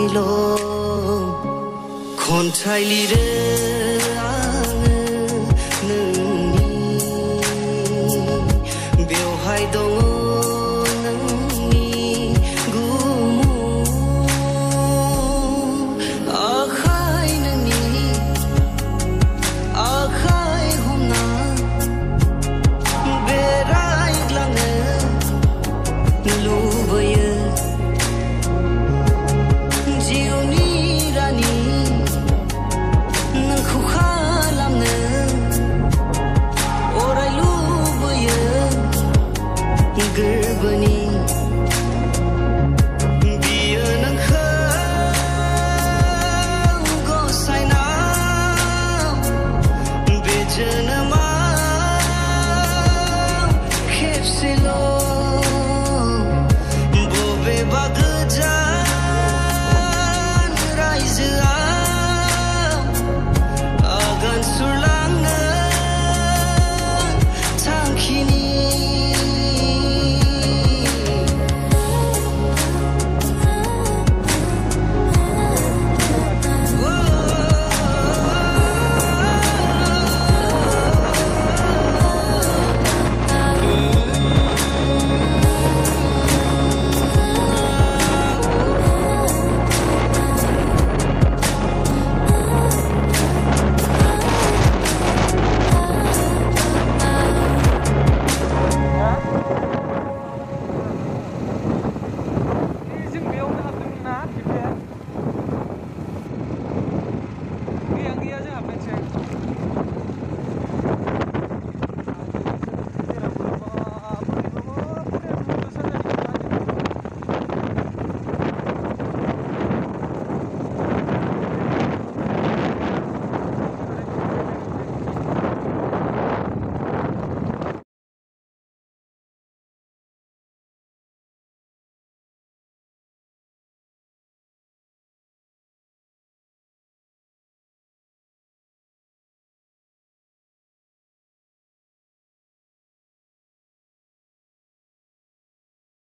ছিল কোন ঠাইলি রে? believe